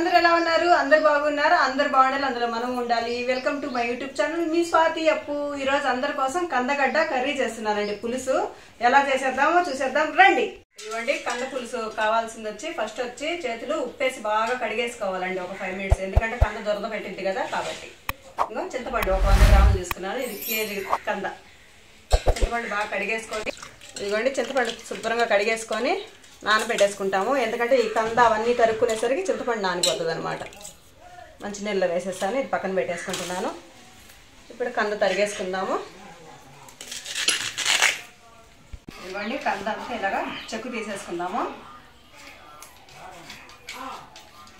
అందరు ఎలా ఉన్నారు? అందరు బాగున్నారు? అందరు బాగుండాలి అందులో మనం ఉండాలి. Welcome to my YouTube channel మీ స్వాతి అప్పు ఈరోజు అందరి కోసం కందగడ్డ కర్రీ చేస్తున్నానండి పులుసు ఎలా చేసేద్దామో చూసేద్దాం. రండి. ఇవ్వండి కంద పులుసు కావాల్సింది వచ్చి ఫస్ట్ వచ్చి చేతులు ఉప్పేసి బాగా కడిగేసుకోవాలండి ఒక ఫైవ్ మినిట్స్ ఎందుకంటే కంద దొరద పెట్టింది కదా కాబట్టి. ఇంకా చింతపండు ఒక వంద గ్రాములు తీసుకున్నాను. ఇది కేజీ కంద. చింతపండు బాగా కడిగేసుకోండి. ఇదిగోండి చింతపండు శుభ్రంగా కడిగేసుకొని నానబెట్టేసుకుంటాము. ఎందుకంటే ఈ కంద అవన్నీ తరుక్కునేసరికి చింతపండు నానిపోతుంది అనమాట మంచి నీళ్ళలో వేసేస్తాను. ఇది పక్కన పెట్టేసుకుంటున్నాను. ఇప్పుడు కంద తరిగేసుకుందాము. ఇవ్వండి కంద అంతా ఇలాగా చెక్కు తీసేసుకుందాము.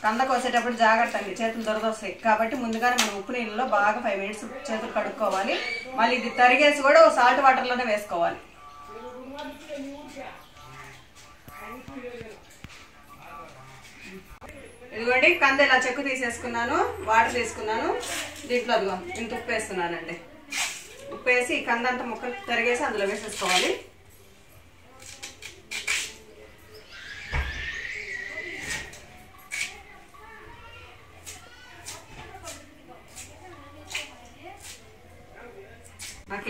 కంద కోసేటప్పుడు జాగ్రత్త అండి. చేతులు దొరదొస్తాయి కాబట్టి ముందుగానే మనం ఉప్పు నీళ్ళలో బాగా ఫైవ్ మినిట్స్ చేతులు కడుక్కోవాలి. మళ్ళీ ఇది తరిగేసి కూడా సాల్ట్ వాటర్లోనే వేసుకోవాలి. ఇదిగోండి కంద ఇలా చెక్కు తీసేసుకున్నాను వాటర్ తీసుకున్నాను. దీంట్లో అదిగో ఇంత ఉప్పు వేస్తున్నానండి. ఉప్పు వేసి ఈ కంద అంతా ముక్కలు తరిగేసి అందులో వేసేసుకోవాలి.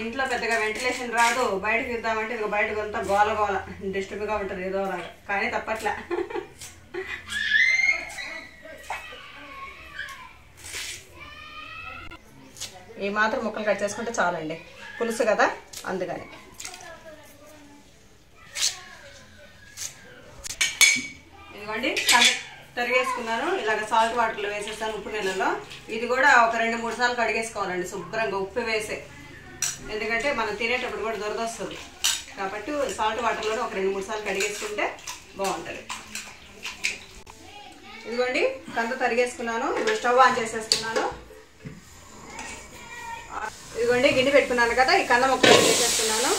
ఇంట్లో పెద్దగా వెంటిలేషన్ రాదు. బయటకు తీద్దామంటే ఇదిగో బయటకు అంతా గోల గోల. డిస్టర్బ్గా ఉంటుంది ఏదో లాగా కానీ తప్పట్లే. ఈ మాత్రం ముక్కలు కట్ చేసుకుంటే చాలండి. పులుసు కదా? అందుకని. ఇదిగోండి తరిగేసుకున్నాను. ఇలాగ సాల్ట్ వాటర్లో వేసేస్తాను ఉప్పు నీళ్ళలో. ఇది కూడా ఒక రెండు మూడు సార్లు కడిగేసుకోవాలండి. శుభ్రంగా ఉప్పు వేసే. ఎందుకంటే మనం తినేటప్పుడు కూడా దొరదొస్తుంది కాబట్టి సాల్ట్ వాటర్లోనే ఒక రెండు మూడు సార్లు కడిగేసుకుంటే బాగుంటుంది. ఇదిగోండి కంద తరిగేసుకున్నాను. ఇప్పుడు స్టవ్ ఆన్ చేసేస్తున్నాను. ఇదిగోండి గిన్నె పెట్టుకున్నాను కదా ఈ కంద మొక్కలు వేసేస్తున్నాను.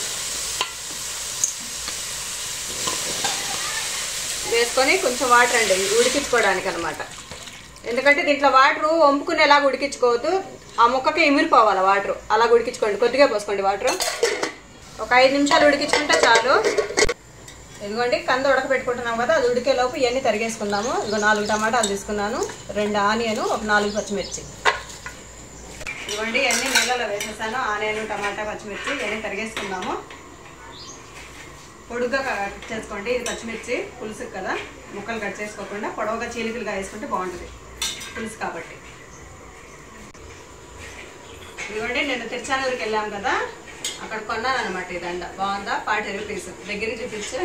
వేసుకొని కొంచెం వాటర్ అండి ఉడికించుకోవడానికి అనమాట ఎందుకంటే దీంట్లో వాటర్ వంపుకునేలాగా ఉడికించుకోవద్దు. ఆ ముక్కకి ఇమిరిపోవాలి వాటర్. అలా ఉడికించుకోండి. కొద్దిగా పోసుకోండి వాటర్. ఒక ఐదు నిమిషాలు ఉడికించుకుంటే చాలు. ఇదిగోండి కంద ఉడకబెట్టుకుంటున్నాం కదా అది ఉడికేలోపు ఇవన్నీ తరిగేసుకుందాము. ఇదిగో నాలుగు టమాటాలు తీసుకున్నాను. రెండు ఆనియన్ ఒక నాలుగు పచ్చిమిర్చి. ఇదిగోండి ఇవన్నీ నీళ్ళలో వేసేసాను. ఆనియన్ టమాటా పచ్చిమిర్చి ఇవన్నీ తరిగేసుకుందాము. పొడుగ్గా కట్ చేసుకోండి. ఇది పచ్చిమిర్చి పులుసు కదా. ముక్కలు కట్ చేసుకోకుండా పొడవుగా చీలికలుగా వేసుకుంటే బాగుంటుంది. పులుసు కాబట్టి. ఇదిగోండి నేను తిరుచానూరుకి వెళ్ళాం కదా. అక్కడ కొన్నాను అనమాట ఈ దండ. బాగుందా? ఫార్టీ రూపీస్ దగ్గరికి చూపించు.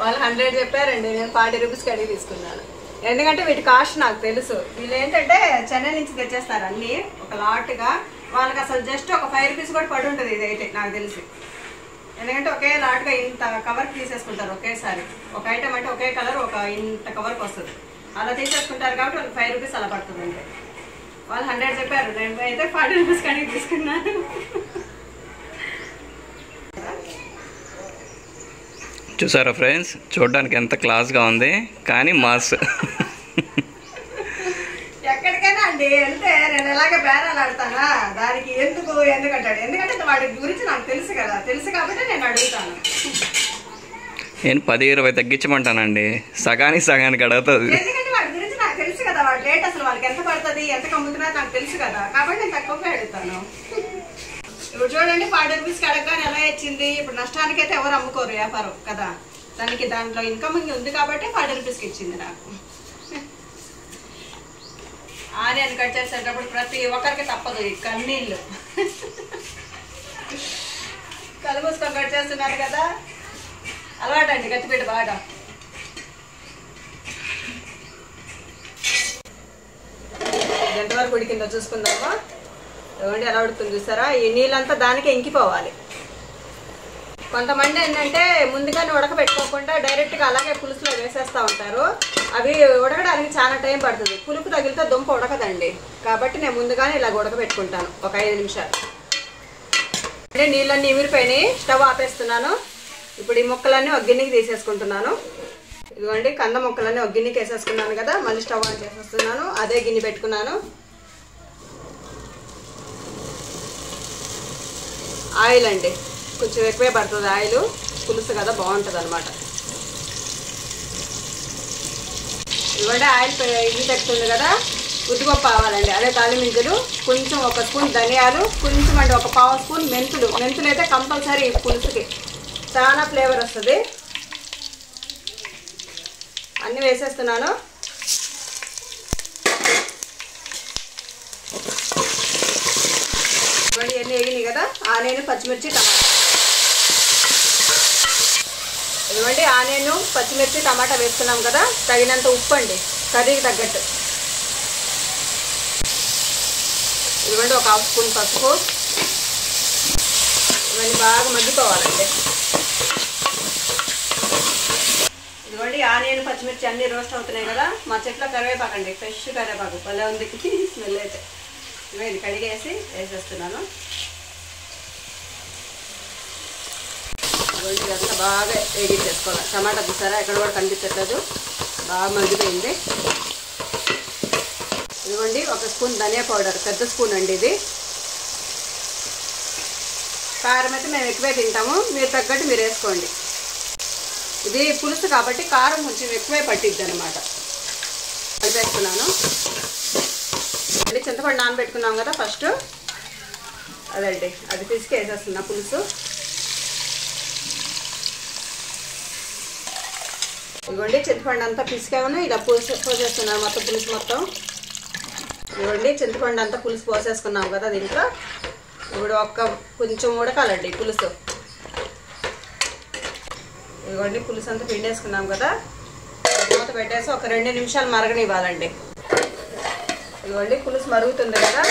వాళ్ళు హండ్రెడ్ చెప్పారండి నేను ఫార్టీ రూపీస్కి అడిగి తీసుకున్నాను. ఎందుకంటే వీటి కాస్ట్ నాకు తెలుసు. వీళ్ళు ఏంటంటే చెన్నై నుంచి తెచ్చేస్తారు అన్నీ ఒక లాట్గా వాళ్ళకి అసలు జస్ట్ ఒక ఫైవ్ రూపీస్ కూడా పడి ఉంటుంది ఇదైతే నాకు తెలిసి. ఎందుకంటే ఒకే లాట్గా ఇంత కవర్ తీసేసుకుంటారు ఒకేసారి. ఒక ఐటమ్ అంటే ఒకే కలర్ ఒక ఇంత కవర్కి వస్తుంది. అలా తీసేసుకుంటారు కాబట్టి వాళ్ళకి ఫైవ్ రూపీస్ అలా పడుతుంది అంటే వాళ్ళు హండ్రెడ్ చెప్పారు. నేను అయితే ఫార్టీ రూపీస్ కానీ తీసుకున్నాను. చూసారా ఫ్రెండ్స్? చూడడానికి ఎంత క్లాస్గా ఉంది. కానీ మాస్. ఎక్కడికైనా అండి వెళ్తే నేను ఎలాగ బేరాలు ఆడతానా? దానికి ఎందుకు ఎందుకంటాడు? ఎందుకంటే వాడి గురించి నాకు తెలుసు కదా. తెలుసు కాబట్టి నేను అడుగుతాను. నేను పది ఇరవై తగ్గించమంటానండి. సగానికి సగానికి అడుగుతుంది ఎందుకంటే వాడి గురించి నాకు తెలుసు కదా వాడి రేట్ అసలు వాళ్ళకి ఎంత పడుతుంది ఎంత కమ్ముతున్నారు నాకు తెలుసు కదా. కాబట్టి నేను తక్కువగా అడుగుతాను. ఇప్పుడు చూడండి ఫార్టీ రూపీస్కి అడగగానే ఎలా ఇచ్చింది ఇప్పుడు నష్టానికైతే ఎవరు అమ్ముకోరు వ్యాపారం కదా. దానికి దాంట్లో ఇన్కమ్ ఉంది కాబట్టి ఫార్టీ రూపీస్కి ఇచ్చింది నాకు. ఆనియన్ కట్ చేసేటప్పుడు ప్రతి ఒక్కరికి తప్పదు ఈ కన్నీళ్ళు. కళ్ళు కట్ చేస్తున్నారు కదా. అలవాటండి గట్టిపీట బాగా. అది ఎంతవరకు ఉడికిందో చూసుకుందామా. ఏమండి ఎలా ఉడుతుంది చూసారా? ఈ నీళ్ళంతా దానికే ఇంకిపోవాలి. కొంతమంది ఏంటంటే ముందుగానే ఉడకబెట్టుకోకుండా డైరెక్ట్గా అలాగే పులుసులో వేసేస్తూ ఉంటారు. అవి ఉడకడానికి చాలా టైం పడుతుంది. పులుపు తగిలితే దుంప ఉడకదండి. కాబట్టి నేను ముందుగానే ఇలా ఉడకబెట్టుకుంటాను. ఒక ఐదు నిమిషాలు. అంటే నీళ్ళన్నీ ఇమిరిపోయినాయి. స్టవ్ ఆపేస్తున్నాను. ఇప్పుడు ఈ ముక్కలన్నీ ఒక గిన్నెకి తీసేసుకుంటున్నాను. ఇదిగోండి కంద ముక్కలన్నీ ఒక గిన్నెకి వేసేసుకున్నాను కదా మళ్ళీ స్టవ్ ఆన్ చేసేస్తున్నాను. అదే గిన్నె పెట్టుకున్నాను. ఆయిల్ అండి కొంచెం ఎక్కువే పడుతుంది ఆయిల్. పులుసు కదా బాగుంటుంది అనమాట ఇవ్వండి ఆయిల్ ఇది పెడుతుంది కదా ఉద్దిపప్పు ఆవాలండి అదే తాలిమింజలు కొంచెం ఒక స్పూన్ ధనియాలు కొంచెం అంటే ఒక పావు స్పూన్ మెంతులు. మెంతులు అయితే కంపల్సరీ పులుసుకి. చాలా ఫ్లేవర్ వస్తుంది. అన్నీ వేసేస్తున్నాను. ఇవన్నీ ఎన్ని వేగినాయి కదా? ఆనియన్ పచ్చిమిర్చి టమాటా. ఇవ్వండి ఆనియన్ పచ్చిమిర్చి టమాటా వేస్తున్నాం కదా? తగినంత ఉప్పు అండి కర్రీకి తగ్గట్టు. ఇవ్వండి ఒక హాఫ్ స్పూన్ పసుపు. ఇవన్నీ బాగా మగ్గిపోవాలండి. ఇదిగోండి ఆనియన్ పచ్చిమిర్చి అన్ని రోస్ట్ అవుతున్నాయి కదా. మా చెట్లో కరివేపాకు అండి ఫ్రెష్ కరివేపాకు. భలే ఉంది స్మెల్ అయితే. ఇవే ఇది కడిగేసి వేసేస్తున్నాను. ఇదిగోండి ఇదంతా బాగా వేగించేసుకోవాలి. టమాటా చూసారా? ఎక్కడ కూడా కనిపించట్లేదు. బాగా మగ్గిపోయింది. ఇదిగోండి ఒక స్పూన్ ధనియా పౌడర్ పెద్ద స్పూన్ అండి ఇది. కారం అయితే మేము ఎక్కువే తింటాము. మీరు తగ్గట్టు మీరు వేసుకోండి. ఇది పులుసు కాబట్టి కారం కొంచెం ఎక్కువే పట్టిద్ది అనమాట కలిపేస్తున్నాను. అది చింతపండు నానబెట్టుకున్నాం కదా ఫస్ట్. అదండి అది పిసికి వేసేస్తున్నా పులుసు. ఇవ్వండి చింతపండు అంతా పిసికామని ఇలా పులుసు పోసేస్తున్నాను మొత్తం పులుసు మొత్తం. ఇవ్వండి చింతపండు అంతా పులుసు పోసేసుకున్నాం కదా దీంట్లో. ఇప్పుడు ఒక్క కొంచెం ఉడకాలండి పులుసు. ఇదిగోండి పులుసు అంతా పిండేసుకున్నాం కదా. మూత పెట్టేసి ఒక రెండు నిమిషాలు మరగనివ్వాలండి. ఇదిగోండి పులుసు మరుగుతుంది కదా.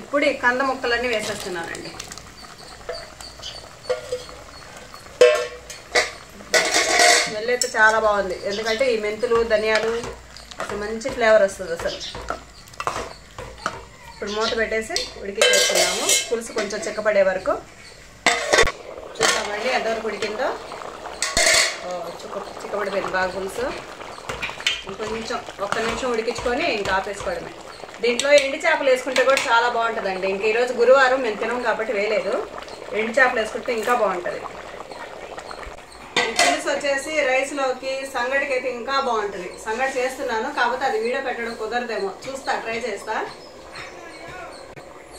ఇప్పుడు ఈ కంద ముక్కలన్నీ వేసేస్తున్నానండి. స్మెల్ అయితే చాలా బాగుంది. ఎందుకంటే ఈ మెంతులు ధనియాలు అసలు మంచి ఫ్లేవర్ వస్తుంది అసలు. ఇప్పుడు మూత పెట్టేసి ఉడికించేస్తున్నాము పులుసు కొంచెం చిక్కపడే వరకు. చూసామండి ఎంతవరకు ఉడికిందో. చిక్క చిక్కబడిపోయింది బాగా పులుసు ఒక్క నిమిషం ఉడికించుకొని ఇంకా ఆపేసుకోవడమే. దీంట్లో ఎండి చేపలు వేసుకుంటే కూడా చాలా బాగుంటుందండి. ఇంక ఈరోజు గురువారం మేము తినం కాబట్టి వేయలేదు. ఎండి చేపలు వేసుకుంటే ఇంకా బాగుంటుంది. పులుసు వచ్చేసి రైస్లోకి సంగడికి అయితే ఇంకా బాగుంటుంది. సంగటి చేస్తున్నాను కాకపోతే అది వీడియో పెట్టడం కుదరదేమో. చూస్తా ట్రై చేస్తా.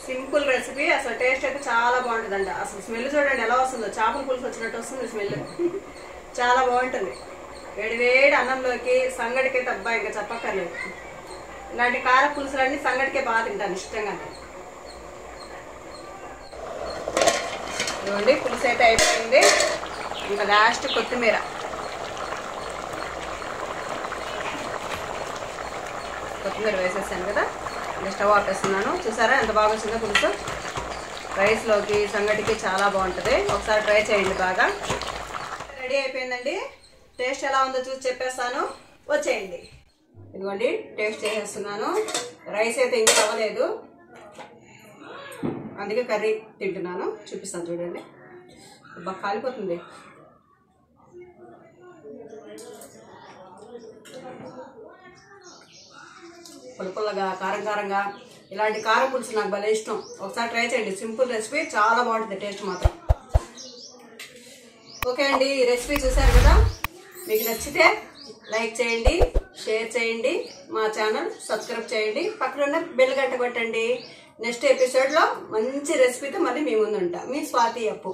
సింపుల్ రెసిపీ అసలు టేస్ట్ అయితే చాలా బాగుంటుందండి. అసలు స్మెల్ చూడండి ఎలా వస్తుందో. చేపల పులుసు వచ్చినట్టు వస్తుంది స్మెల్. చాలా బాగుంటుంది. వేడి వేడి అన్నంలోకి సంగటికైతే అబ్బాయి ఇంకా చెప్పక్కర్లేదు. ఇలాంటి కార పులుసులన్నీ సంగటికే బాగా తింటాను ఇష్టంగా ఇదిగోండి పులుసు అయితే అయిపోయింది. ఇంకా లాస్ట్ కొత్తిమీర. కొత్తిమీర వేసేసాను కదా ఇంకా స్టవ్ ఆపేస్తున్నాను. చూసారా ఎంత బాగా వచ్చిందో పులుసు? రైస్లోకి సంగటికి చాలా బాగుంటుంది. ఒకసారి ట్రై చేయండి బాగా. రెడీ అయిపోయిందండి. టేస్ట్ ఎలా ఉందో చూసి చెప్పేస్తాను. వచ్చేయండి. ఇదిగోండి టేస్ట్ చేసేస్తున్నాను. రైస్ అయితే ఇంకా అవ్వలేదు. అందుకే కర్రీ తింటున్నాను. చూపిస్తాను చూడండి. బాగా కాలిపోతుంది. పుల్లపుల్లగా కారం కారంగా. ఇలాంటి కారం పులుసు నాకు భలే ఇష్టం. ఒకసారి ట్రై చేయండి. సింపుల్ రెసిపీ చాలా బాగుంటుంది టేస్ట్ మాత్రం. ఓకే అండి ఈ రెసిపీ చూసారు కదా? మీకు నచ్చితే లైక్ చేయండి షేర్ చేయండి మా ఛానల్ సబ్స్క్రైబ్ చేయండి పక్కన ఉన్న బెల్ గంట కొట్టండి. నెక్స్ట్ ఎపిసోడ్లో మంచి రెసిపీతో మళ్ళీ మీ ముందు ఉంటాం. మీ స్వాతి అప్పు.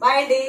బాయ్ అండి.